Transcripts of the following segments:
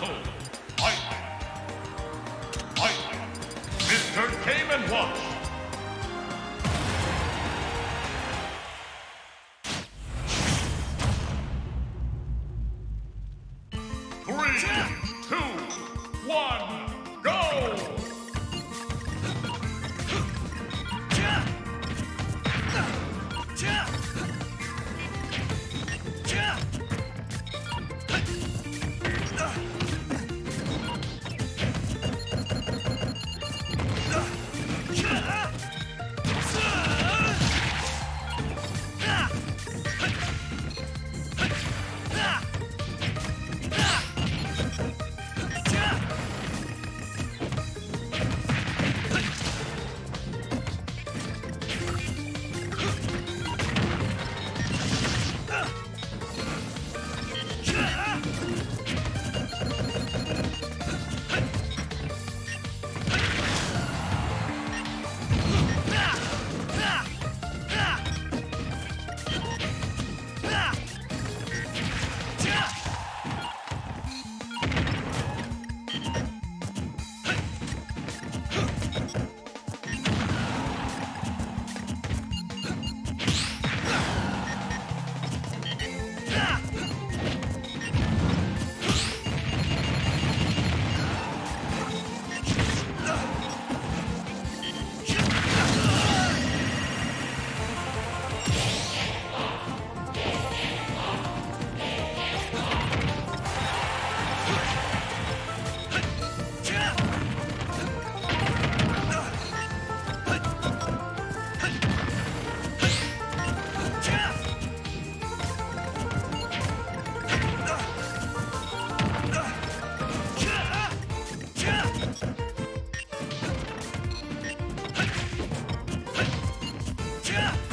battle. Yeah!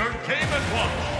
And Watch!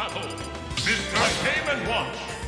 Battle. Mr. And Watch.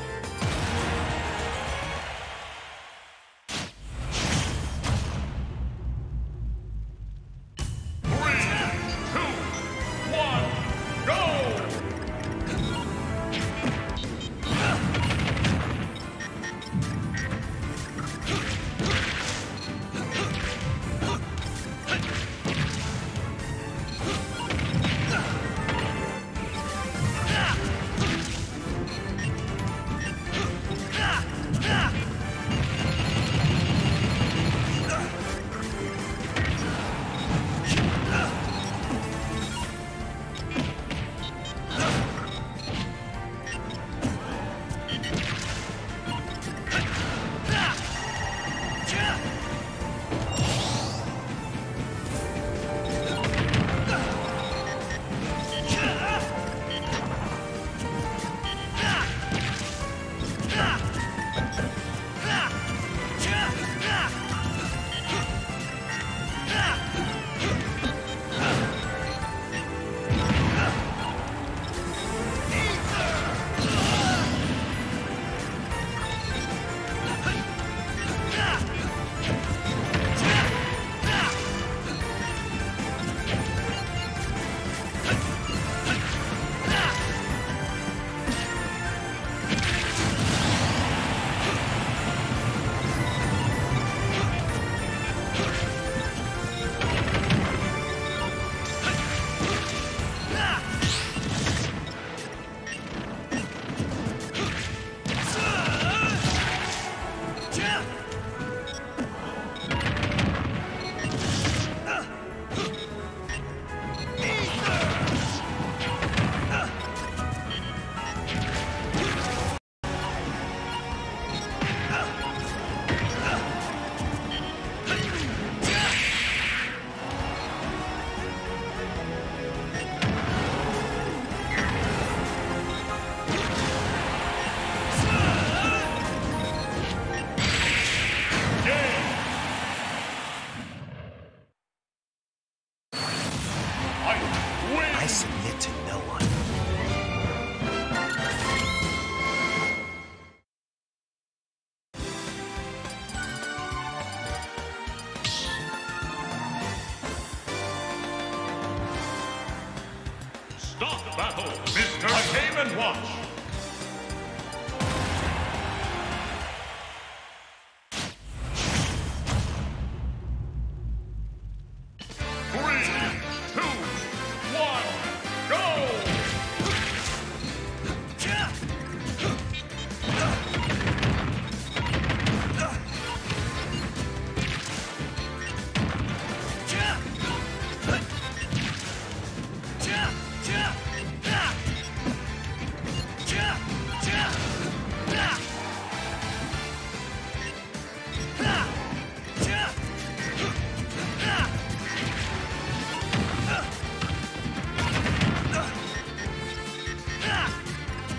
Battle. Mr. Game and Watch.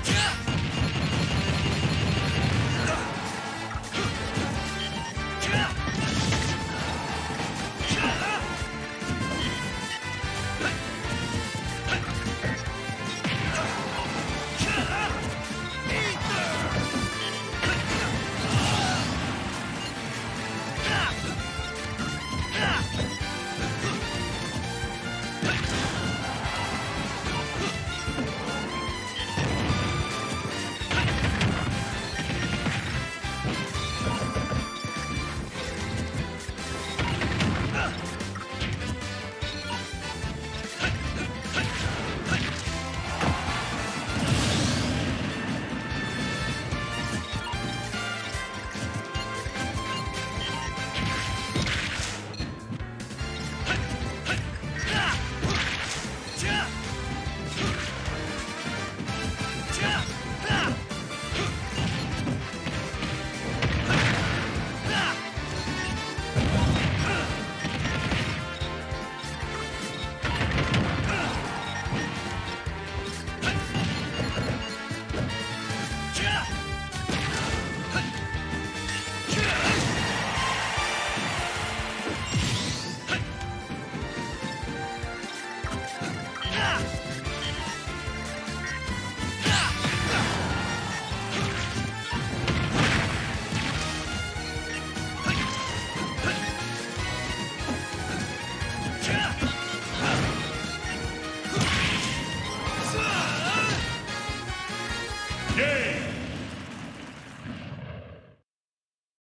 Yeah.